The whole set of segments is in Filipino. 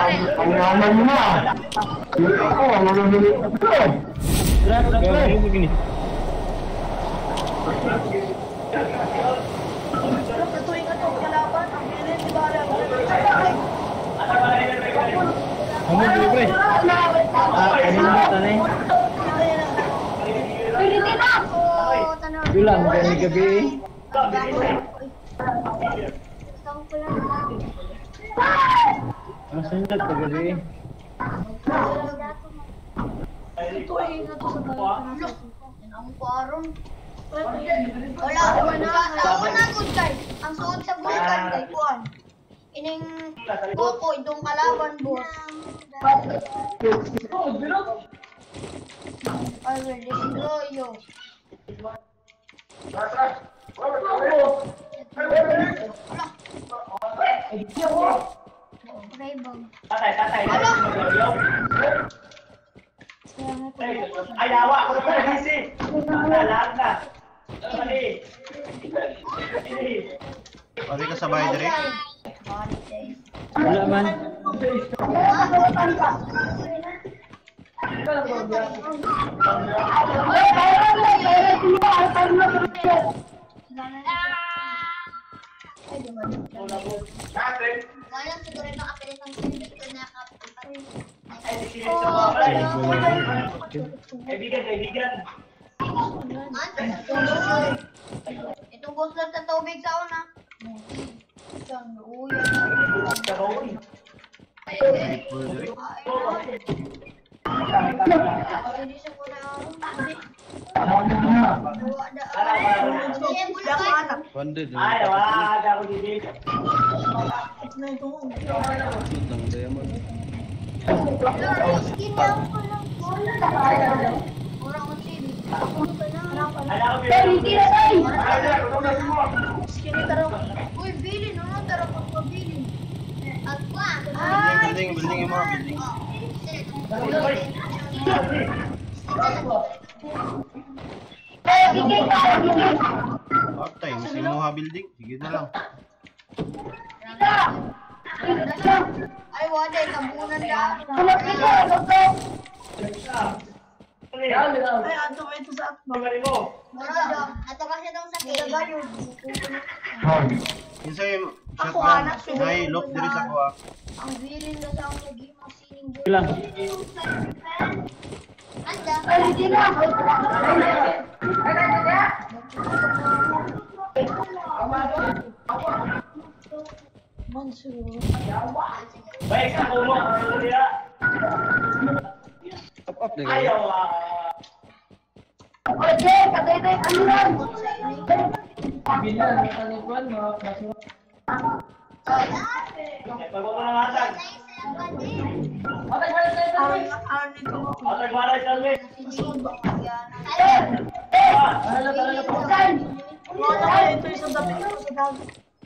Ah, ini. Bilang dari gabi. Ko lang na. Asan na to gabi? Tuwing ano sa bayo. Ang parang. Wala, wala. Sa una, good guy. Ang suot sa bukan, kay Kuan. Ining Popoy, itong kalaban, boss. Ay, destroyo. Raybang. Tatay, tatay. Ay, awa ako na pala, Hisi. Lahat na. Mali. Mali. Pwede ka sa bahay dire? Wala man. Kaya siguro nakapilit ng sinilig ko na kapatid. Ay, mga pala. Kaibigan, kaibigan. Itong lang sa tubig sa una. Diyan, uy. Karoon. Hindi siya ko na Wala. Pwede din. Ay, wag ako dito. Ala ko Uy, bilin, ano? Tara pag pabilin. Agwa. Building, building mo, building. Part time, si Moha building. Sige na lang. Ay, wala. Tabunan lang. Ay, ato ba ito sa. Murado. Ato kasi daw sa kaya. Kinsa yung shotgun. May lock diri sa kuha. Ang bilin na sa akong lagi mo sining Bilang. Anda. Baik sa kumo. Ano nila? Up Baik, aku mau ya. Top up Oke, kata itu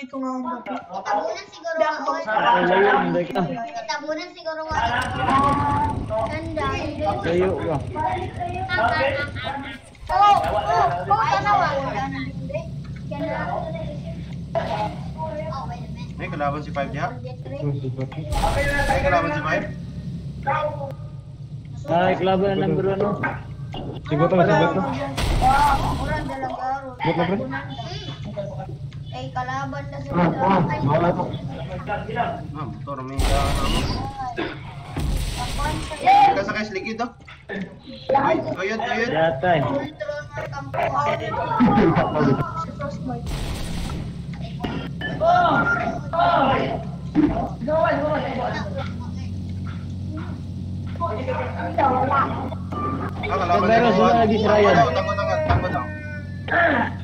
hitungan tapi tabunan siguro ako tabunan siguro ako ganda layo ka oh oh oh ganda Ini kelaban si Five ya? Ini kelaban si Five? Eh, kalaban na sa Ay, Ma'am, motor may kalaban mo. kapan sa Ka sa kay ligid oh. Ay, kayod, kayod. Yatay. Ultron or kampo. Ah, kalaban Meron si sila lagi si Ryan. Tango, tango, tango, tango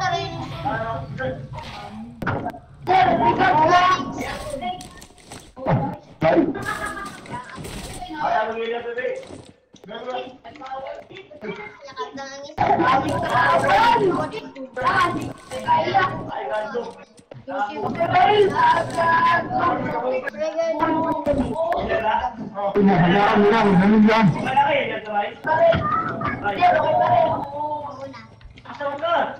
thermal. Ala, yawa na. Tama mo! Kami. Asa naman eh? Wala na, pre. Ata yung ilya, pre. Wala, pre. Sino tayo yung Ano, pre? Sir, ikaw lang! Ay, Ata yung ilya, pre. lakad na ang isa? Ay, ganto. Ilya na. Oh. pinahanaan mo lang, ganun yan. Malaki, ilya to, ay. Ay. Asa mo ka? Sabi ano, sabi, iya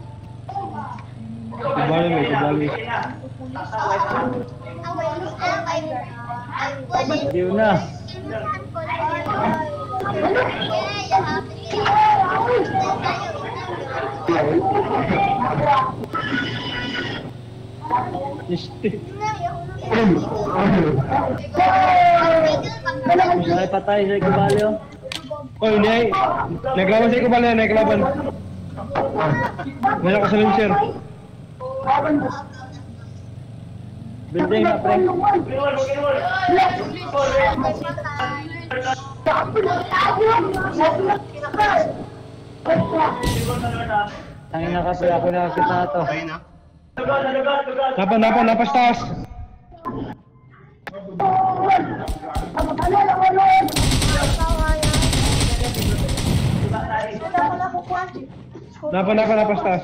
Kubali mo. Ang walis na. Isti. Ay patay sa kubali oh. Oh, hindi. Naglaban sa ikubali, naglaban. Meron ka sa luncher. Building na pre. Tangin na ka pre, ako na kita na to. Napan, napan, napas taas. Napan, napan, napas taas.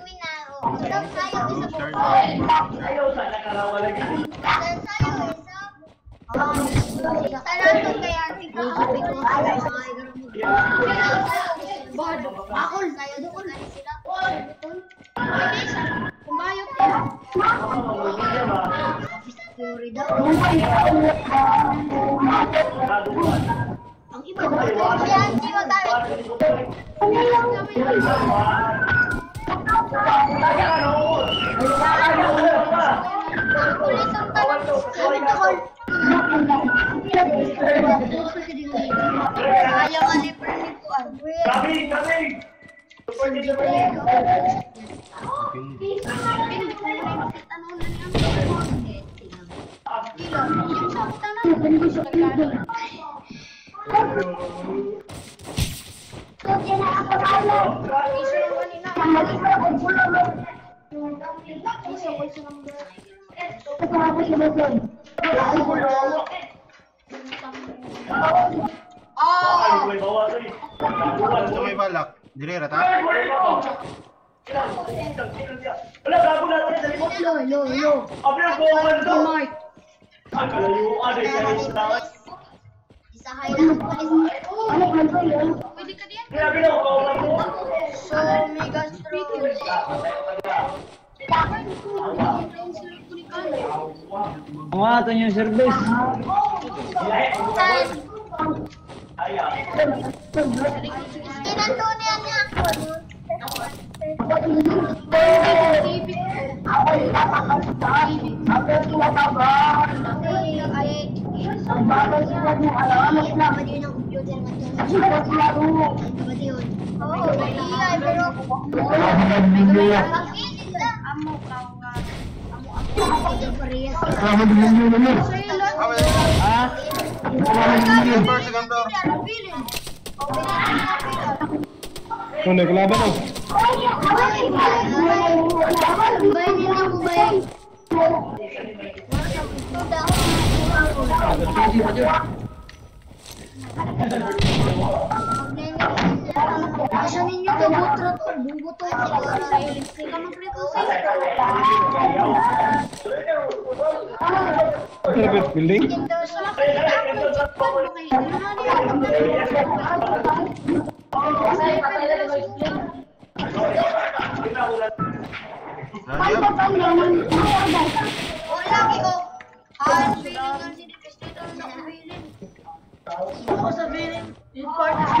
ang. Puri daw. Ang iba tayo? Ang tanong. Ayaw nga ni Pernikuan. Gabi, gabi. Oh! May bawa rin. Gusto may balak. Dire rata. Wala, gago natin sa likod. Yo, yo, yo. Abi ang bawa to. Mike. Ang kalayuan ay sa istawan. Isahay lang ang pulis. Pwede So, mega strong. Ang ato yung service. Ayaw. Tinatunian niya ako. Ah? Second floor, second floor. Kung naglaban oh. Bayan Kau naik kelapa kau. Ada ka butra to? Bubuto siguro. Kaya ka mag-reto sa Service building. Radio. Wala ko. Ah, feeling ng si Cristo sa feeling. Ako sa feeling. Yung part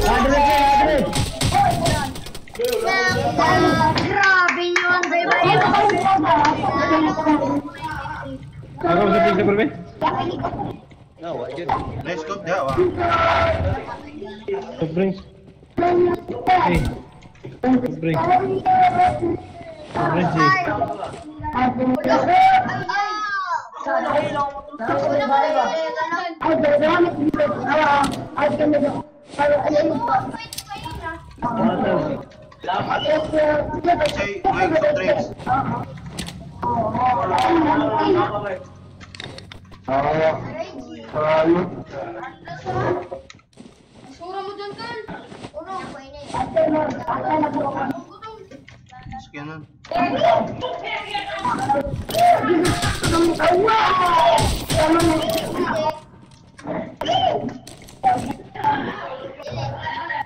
100 100. Grabe nyo ang diba yun? Ako sa pizza for me? No, I did. Let's go now. Soft drinks. Hey. Soft drinks. Soft drinks. Ay, ay, ay eh. Say, Mike, soft drinks. Sura mo dyan, Kan. Uno. Sige na.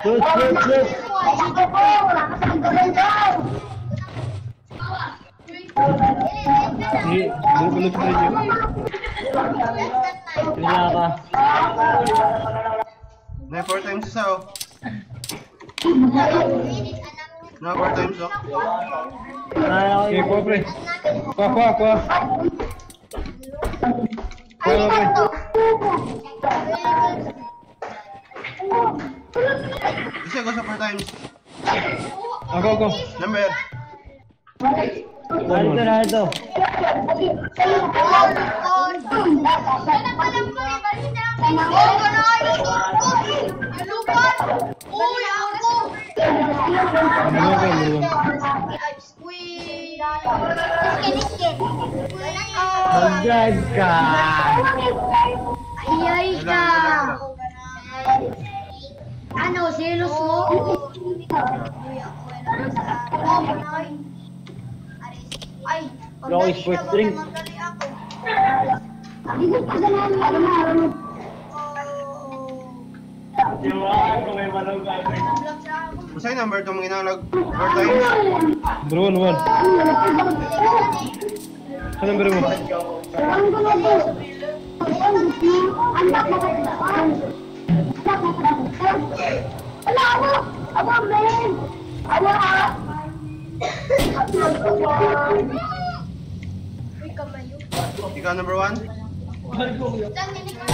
Shoot, shoot, shoot. Hindi, bulog-bulog sa radio. Kaya ka. Na four times isa oh. Na four times oh. Okay, kuha pre. Kuha, kuha, kuha. Kuha, pre. Isa ko sa four times. Ako, ako. Number. Narito, narito. Mag-drive ka. Ayay ka. Ano, selos mo? Ay, Low sports drink. Magdali ako. Masay number itong mga inalag. Four times. Number one, one. Ano number mo? Uy, kamayo. Ikaw number one. Saan nini ka? Ay, Bantay mo dito, ah, bantay mo. Bantay mo dito,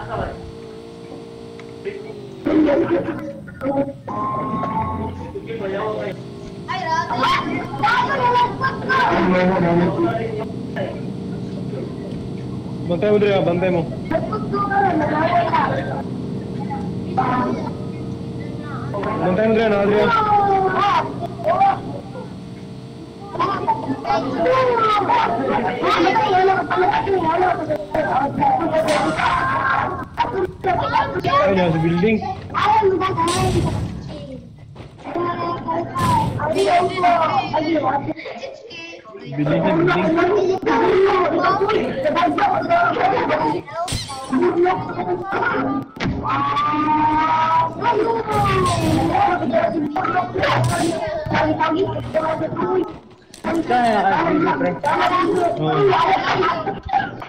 Adrian. ಬಂತೆ ಬಿಡ್ರಿ ಬಂದೆ ಬಂತೇನ್ರಿ ನಾದ್ರಿ building Saan na naka-video, pre? Oh.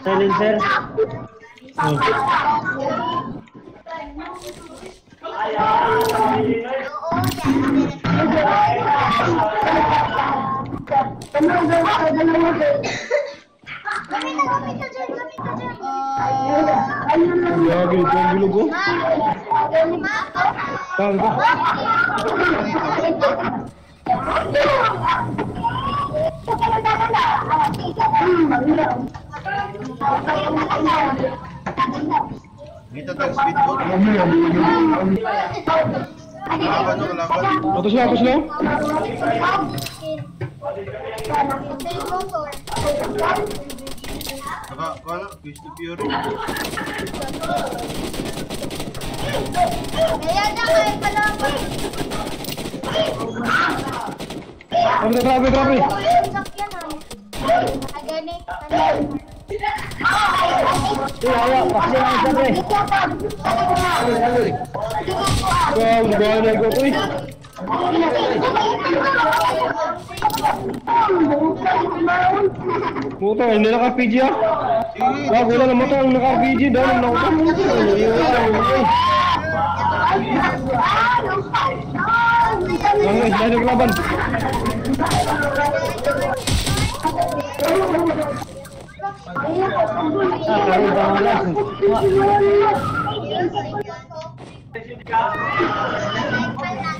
Silencer? Oh. Tenang, jangan jangan Dito tag speedboat. Kalaban o kalaban. Atos na, atos na. Saka, ano, Fish to Fury. Kaya na, kaya pala ako. Ano na, grabe, grabe. Yung sakyan ah. Ayo, pasti langsung ah. Laban.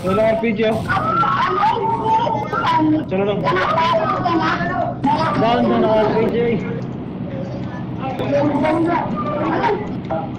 चलो और पीछे चलो। तो बंद पीछे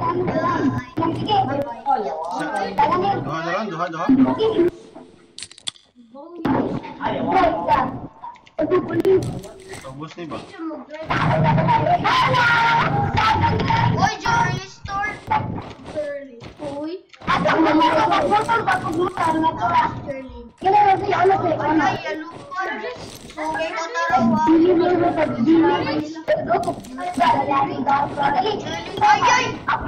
Down na! Liman shirt niya. Duha na lang, duha, duha. Ubus ni ba? Uy, jewelry store. Jewelry. Uy. Jewelry. Ay, ano pa rin? Okay ko taro ah. Ay, ay!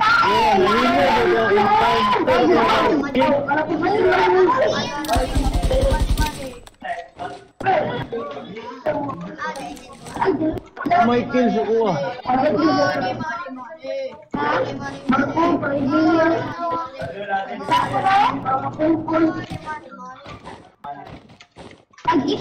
Na. May kills ako ah. Ay,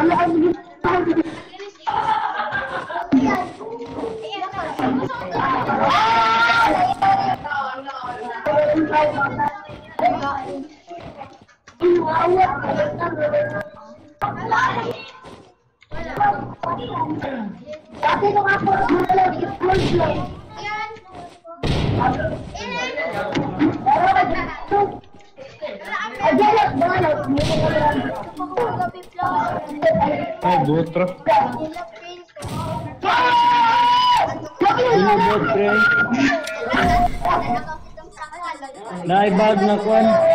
Vallahi One.